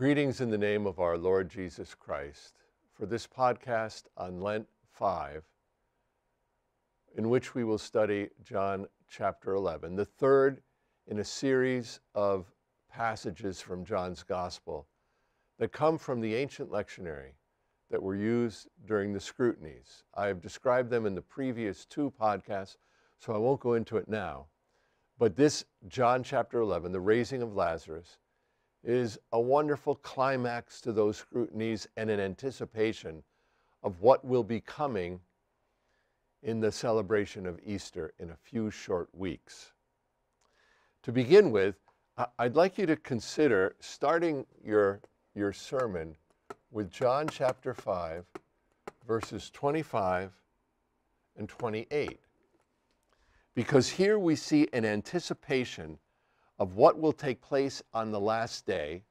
Greetings in the name of our Lord Jesus Christ for this podcast on Lent 5, in which we will study John chapter 11, the third in a series of passages from John's Gospel that come from the ancient lectionary that were used during the scrutinies. I have described them in the previous two podcasts, so I won't go into it now. But this John chapter 11, the raising of Lazarus, is a wonderful climax to those scrutinies and an anticipation of what will be coming in the celebration of Easter in a few short weeks. To begin with, I'd like you to consider starting your, your sermon with John chapter 5, verses 25 and 28. Because here we see an anticipation of what will take place on the last day,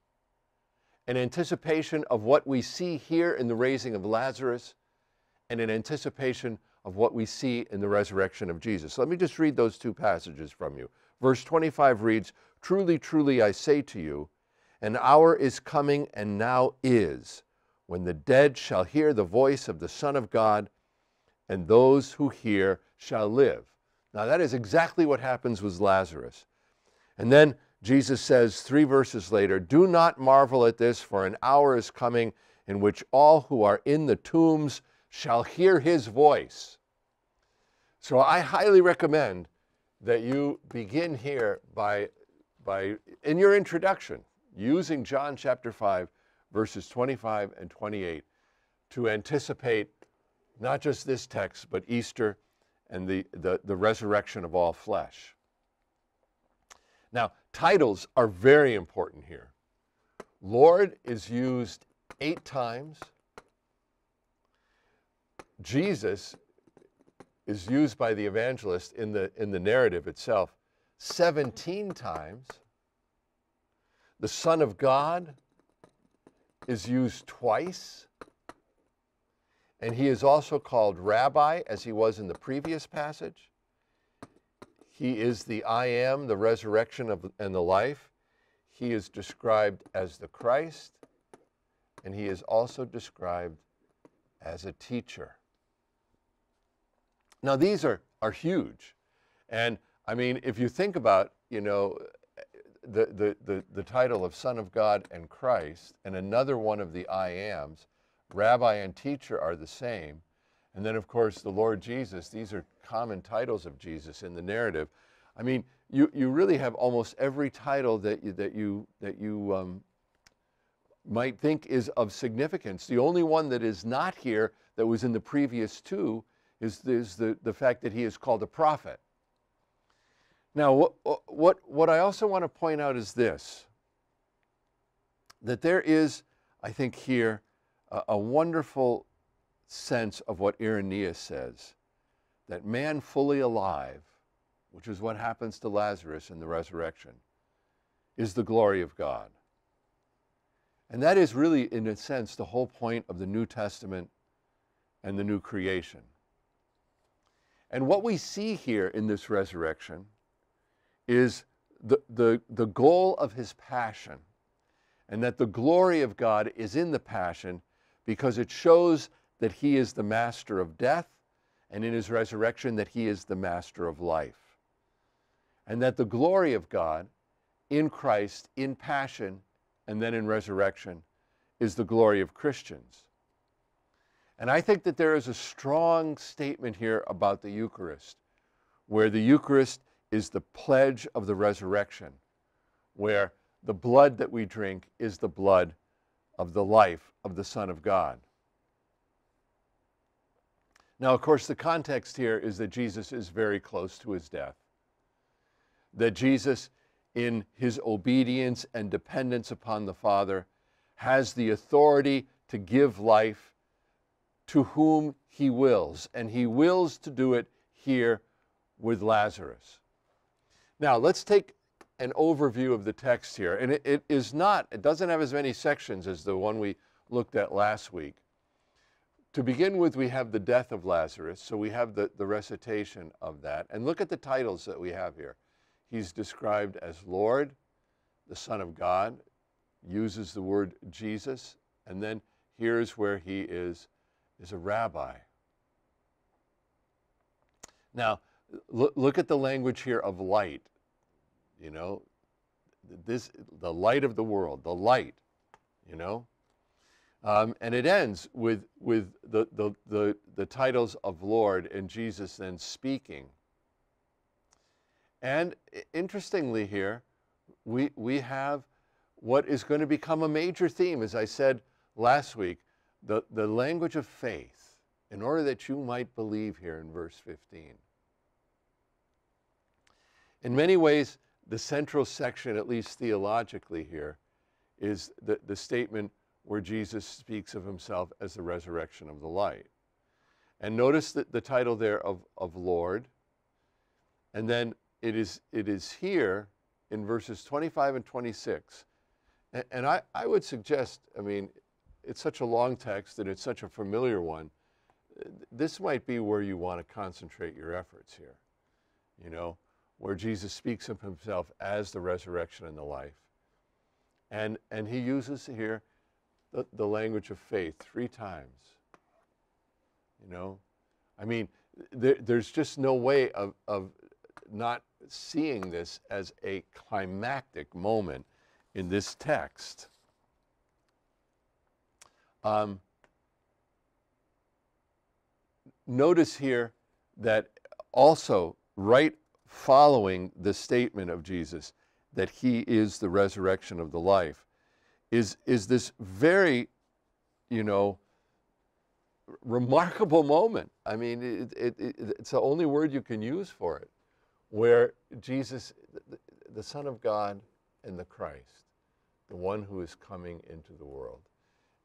an anticipation of what we see here in the raising of Lazarus, and an anticipation of what we see in the resurrection of Jesus. Let me just read those two passages from you. Verse 25 reads Truly, truly, I say to you, an hour is coming and now is when the dead shall hear the voice of the Son of God, and those who hear shall live. Now, that is exactly what happens with Lazarus. And then Jesus says, three verses later, Do not marvel at this, for an hour is coming in which all who are in the tombs shall hear his voice. So I highly recommend that you begin here by, by in your introduction, using John chapter 5 verses 25 and 28 to anticipate not just this text, but Easter and the, the, the resurrection of all flesh. Now, titles are very important here. Lord is used eight times. Jesus is used by the evangelist in the, in the narrative itself 17 times. The Son of God is used twice. And he is also called rabbi, as he was in the previous passage. He is the I am, the resurrection of, and the life. He is described as the Christ, and he is also described as a teacher. Now, these are, are huge. And I mean, if you think about, you know, the, the, the, the title of Son of God and Christ, and another one of the I ams, Rabbi and Teacher are the same. And then, of course, the Lord Jesus, these are common titles of Jesus in the narrative. I mean, you, you really have almost every title that you, that you, that you um, might think is of significance. The only one that is not here that was in the previous two is, is the, the fact that he is called a prophet. Now, what, what, what I also want to point out is this that there is, I think, here a, a wonderful sense of what Irenaeus says that man fully alive, which is what happens to Lazarus in the resurrection, is the glory of God. And that is really, in a sense, the whole point of the New Testament and the new creation. And what we see here in this resurrection is the, the, the goal of his passion, and that the glory of God is in the passion because it shows that he is the master of death, and in his resurrection, that he is the master of life. And that the glory of God in Christ, in passion, and then in resurrection, is the glory of Christians. And I think that there is a strong statement here about the Eucharist, where the Eucharist is the pledge of the resurrection, where the blood that we drink is the blood of the life of the Son of God. Now, of course, the context here is that Jesus is very close to his death. That Jesus, in his obedience and dependence upon the Father, has the authority to give life to whom he wills, and he wills to do it here with Lazarus. Now, let's take an overview of the text here. And it, it is not, it doesn't have as many sections as the one we looked at last week. To begin with, we have the death of Lazarus, so we have the, the recitation of that. And look at the titles that we have here. He's described as Lord, the Son of God, uses the word Jesus, and then here's where he is, is a rabbi. Now, look, at the language here of light. You know, this the light of the world, the light. You know, um, and it ends with with the, the the the titles of Lord and Jesus then speaking. And interestingly, here we we have what is going to become a major theme, as I said last week, the, the language of faith, in order that you might believe here in verse 15. In many ways, the central section, at least theologically here, is the, the statement where Jesus speaks of himself as the resurrection of the light. And notice that the title there of, of Lord. And then it is, it is here in verses 25 and 26. And, and I, I would suggest, I mean, it's such a long text and it's such a familiar one. This might be where you want to concentrate your efforts here. You know, where Jesus speaks of himself as the resurrection and the life. And, and he uses here the, the language of faith three times. You know, I mean, there, there's just no way of, of not seeing this as a climactic moment in this text. Um, notice here that also right following the statement of Jesus that he is the resurrection of the life is, is this very, you know, remarkable moment. I mean, it, it, it, it's the only word you can use for it, where Jesus, the, the Son of God and the Christ, the one who is coming into the world,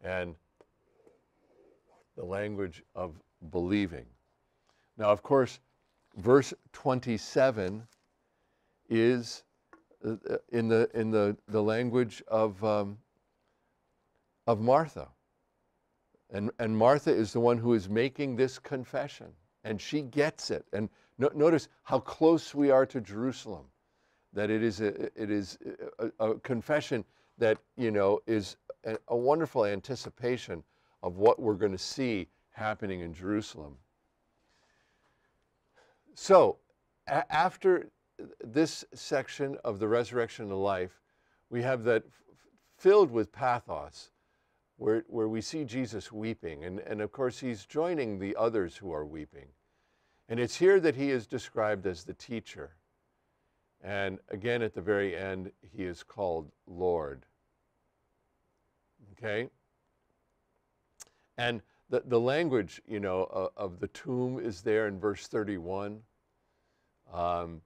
and the language of believing. Now, of course, verse 27 is uh, uh, in the, in the, the language of, um, of Martha. And, and Martha is the one who is making this confession, and she gets it. And no, notice how close we are to Jerusalem, that it is a, it is a, a confession that, you know, is a, a wonderful anticipation of what we're going to see happening in Jerusalem. So, after this section of the resurrection of life, we have that filled with pathos, where, where we see Jesus weeping. And, and of course, he's joining the others who are weeping. And it's here that he is described as the teacher. And again, at the very end, he is called Lord. Okay? And the, the language, you know, uh, of the tomb is there in verse 31. Um,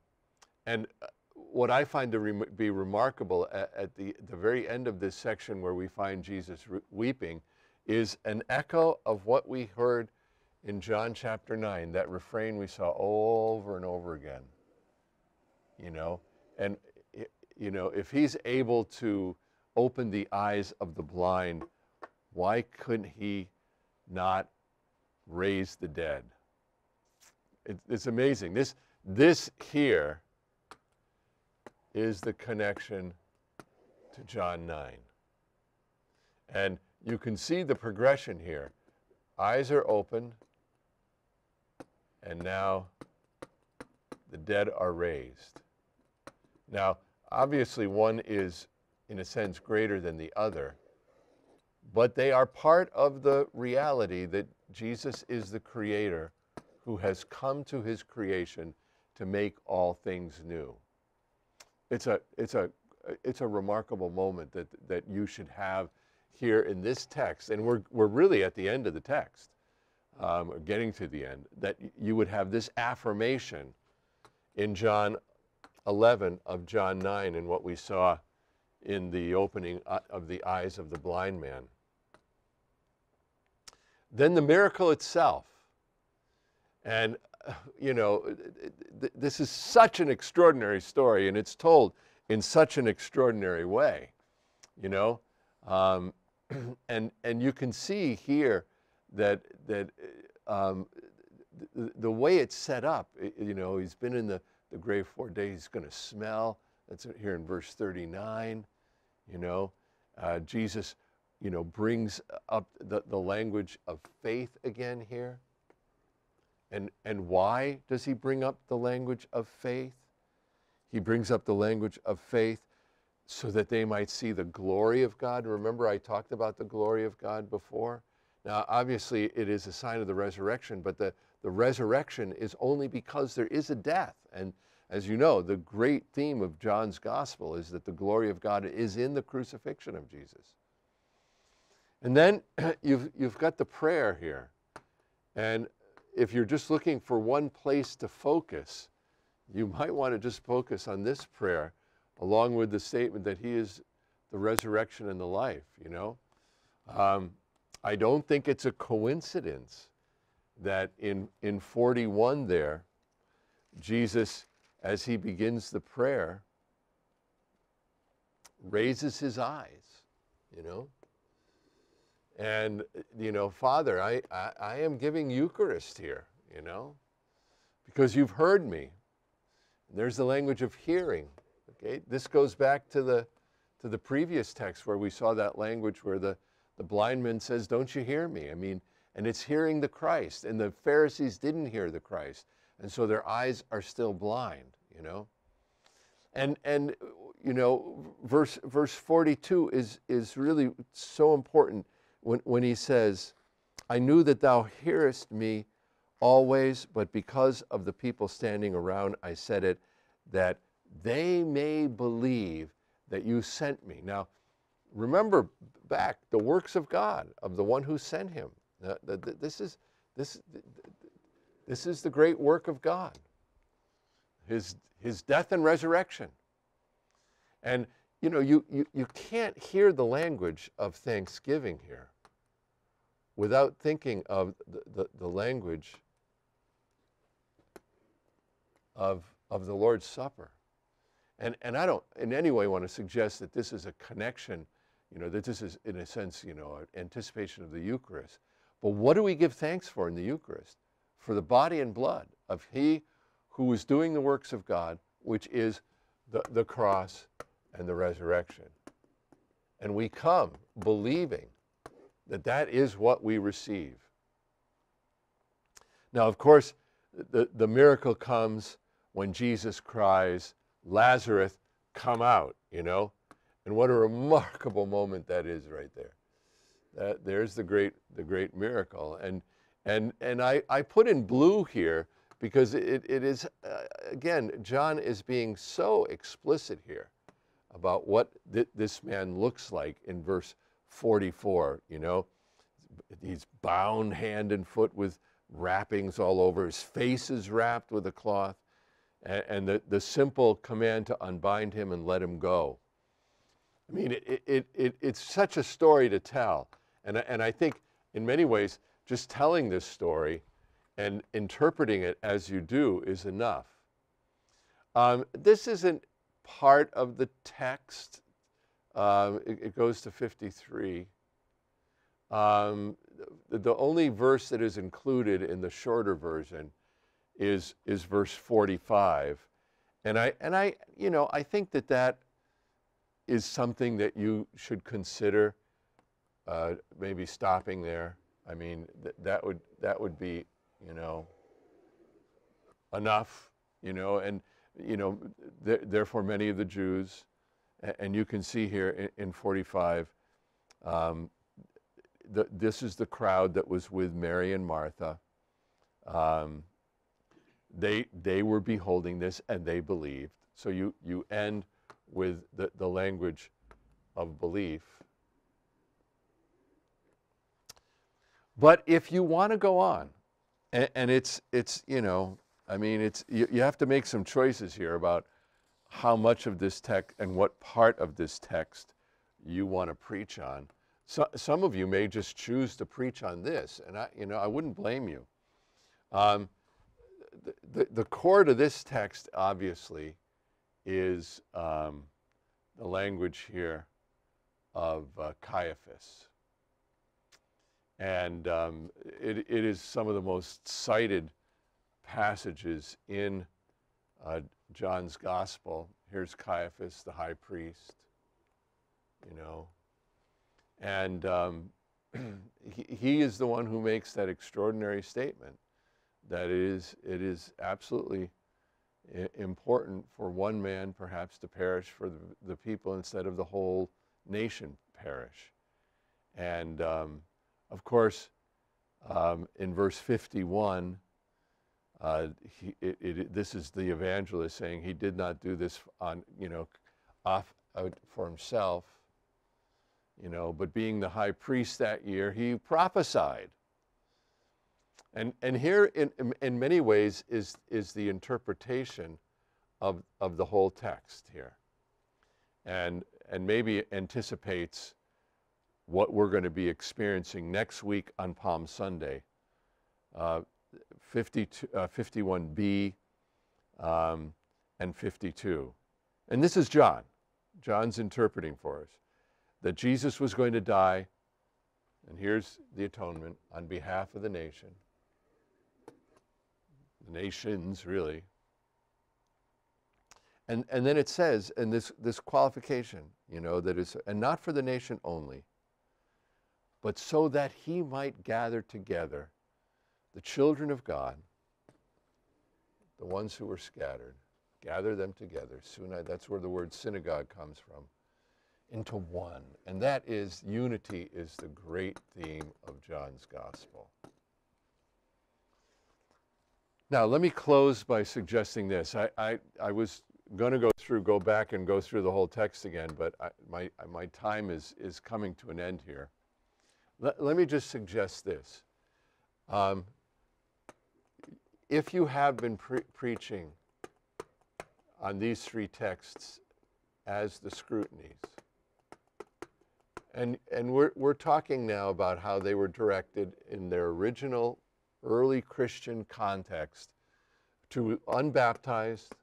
and uh, what I find to re be remarkable at, at, the, the very end of this section where we find Jesus weeping is an echo of what we heard in John chapter 9, that refrain we saw over and over again. You know, and, you know, if he's able to open the eyes of the blind, why couldn't he not raise the dead. It, it's amazing. This, this here is the connection to John 9. And you can see the progression here. Eyes are open, and now the dead are raised. Now, obviously, one is, in a sense, greater than the other but they are part of the reality that Jesus is the creator who has come to his creation to make all things new. It's a, it's a, it's a remarkable moment that, that you should have here in this text, and we're, we're really at the end of the text, um, or getting to the end, that you would have this affirmation in John 11 of John 9 and what we saw in the opening uh, of the eyes of the blind man. Then the miracle itself. And, you know, this is such an extraordinary story, and it's told in such an extraordinary way, you know. Um, and, and you can see here that, that um, the, the, way it's set up, you know, he's been in the, the grave four days, he's going to smell. That's here in verse 39, you know. Uh, Jesus, you know, brings up the, the language of faith again here. And, and why does he bring up the language of faith? He brings up the language of faith so that they might see the glory of God. Remember, I talked about the glory of God before? Now, obviously, it is a sign of the resurrection, but the, the resurrection is only because there is a death. And as you know, the great theme of John's gospel is that the glory of God is in the crucifixion of Jesus. And then you've, you've got the prayer here. And if you're just looking for one place to focus, you might want to just focus on this prayer along with the statement that he is the resurrection and the life, you know. Um, I don't think it's a coincidence that in, in 41 there, Jesus, as he begins the prayer, raises his eyes, you know. And, you know, Father, I, I, I am giving Eucharist here, you know, because you've heard me. There's the language of hearing. Okay, this goes back to the to the previous text where we saw that language where the, the blind man says, Don't you hear me? I mean, and it's hearing the Christ. And the Pharisees didn't hear the Christ. And so their eyes are still blind, you know. And and you know, verse verse 42 is is really so important when, when he says, I knew that thou hearest me always, but because of the people standing around, I said it, that they may believe that you sent me. Now, remember back the works of God, of the one who sent him. This is, this, this is the great work of God, his, his death and resurrection. And, you know, you, you, you can't hear the language of thanksgiving here without thinking of the, the, the language of, of the Lord's Supper. And, and I don't in any way want to suggest that this is a connection, you know, that this is, in a sense, you know, an anticipation of the Eucharist. But what do we give thanks for in the Eucharist? For the body and blood of He who is doing the works of God, which is the, the cross and the resurrection. And we come believing that that is what we receive. Now, of course, the, the miracle comes when Jesus cries, Lazarus, come out, you know? And what a remarkable moment that is right there. That, there's the great, the great miracle. And, and, and I, I put in blue here because it, it is, uh, again, John is being so explicit here about what th- this man looks like in verse 44, you know. He's bound hand and foot with wrappings all over. His face is wrapped with a cloth and, and the, the simple command to unbind him and let him go. I mean, it, it, it, it's such a story to tell. And, and I think in many ways, just telling this story and interpreting it as you do is enough. Um, this isn't part of the text. Um, it, it, goes to 53. Um, the, the, only verse that is included in the shorter version is, is verse 45. And I, and I, you know, I think that that is something that you should consider uh, maybe stopping there. I mean, th- that, would, that would be, you know, enough, you know, and, you know, th- therefore many of the Jews, and, you can see here in, in 45, um, the, this is the crowd that was with Mary and Martha. Um, they, they were beholding this and they believed. So you, you end with the, the language of belief. But if you want to go on, and, and, it's, it's, you know, I mean, it's, you, you have to make some choices here about how much of this text and what part of this text you want to preach on. So, some of you may just choose to preach on this, and I, you know, I wouldn't blame you. Um, the, the, core to this text, obviously, is um, the language here of uh, Caiaphas. And um, it, it is some of the most cited passages in uh, John's gospel. Here's Caiaphas, the high priest, you know, And um, he, he is the one who makes that extraordinary statement that it is, it is absolutely important for one man perhaps to perish for the, the people instead of the whole nation perish. And um, of course, um, in verse 51, uh, he, it, it, this is the evangelist saying he did not do this on, you know, off for himself, you know, but being the high priest that year, he prophesied. And, and here, in, in many ways, is, is the interpretation of, of the whole text here. And, and maybe anticipates what we're going to be experiencing next week on Palm Sunday. Uh, 52, uh, 51b um, and 52. And this is John. John's interpreting for us that Jesus was going to die, and here's the atonement on behalf of the nation, the nations, really. And, and then it says, and this, this qualification, you know, that is, and not for the nation only, but so that he might gather together the children of God, the ones who were scattered, gather them together. Soon that's where the word synagogue comes from, into one. And that is, unity is the great theme of John's gospel. Now, let me close by suggesting this. I, I, I was going to go through, go back and go through the whole text again, but I, my, my time is, is coming to an end here. Let, let me just suggest this. Um, if you have been pre preaching on these three texts as the scrutinies, and, and we're, we're talking now about how they were directed in their original early Christian context to unbaptized,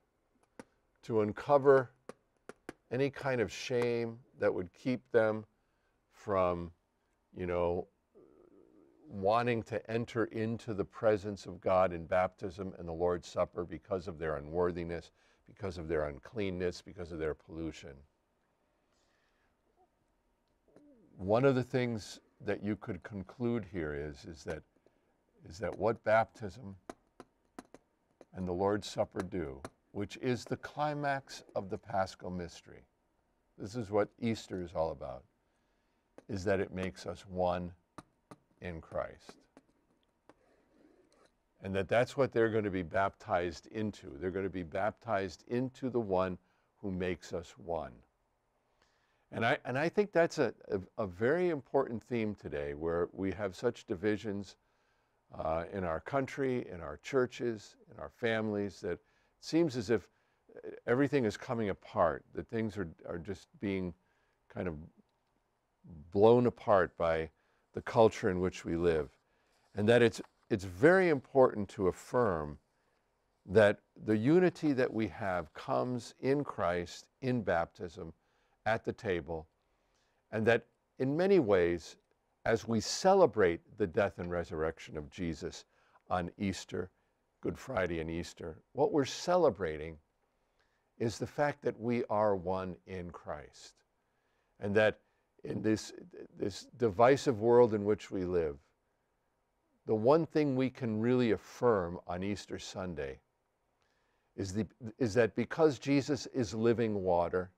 to uncover any kind of shame that would keep them from, you know, wanting to enter into the presence of God in baptism and the Lord's Supper because of their unworthiness, because of their uncleanness, because of their pollution. One of the things that you could conclude here is, is, that, is that what baptism and the Lord's Supper do, which is the climax of the paschal mystery, this is what Easter is all about, is that it makes us one in Christ. And that that's what they're going to be baptized into. They're going to be baptized into the one who makes us one. And I, and I think that's a, a, a very important theme today where we have such divisions uh, in our country, in our churches, in our families, that it seems as if everything is coming apart, that things are, are just being kind of blown apart by the culture in which we live. And that it's, it's very important to affirm that the unity that we have comes in Christ, in baptism, at the table, and that in many ways, as we celebrate the death and resurrection of Jesus on Easter, Good Friday and Easter, what we're celebrating is the fact that we are one in Christ. And that in this, this divisive world in which we live, the one thing we can really affirm on Easter Sunday is, the, is that because Jesus is living water,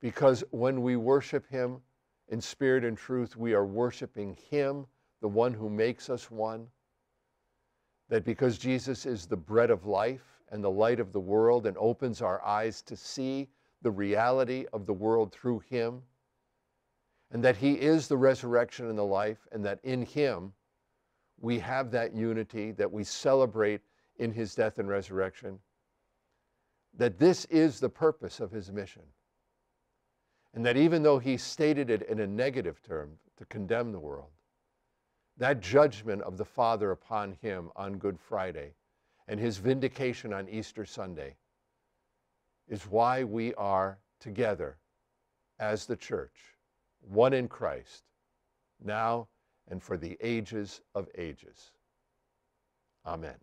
because when we worship Him in spirit and truth, we are worshiping Him, the one who makes us one, that because Jesus is the bread of life and the light of the world and opens our eyes to see the reality of the world through Him, and that He is the resurrection and the life, and that in Him we have that unity that we celebrate in His death and resurrection, that this is the purpose of His mission. And that even though He stated it in a negative term to condemn the world, that judgment of the Father upon Him on Good Friday and His vindication on Easter Sunday is why we are together as the church one in Christ, now and for the ages of ages. Amen.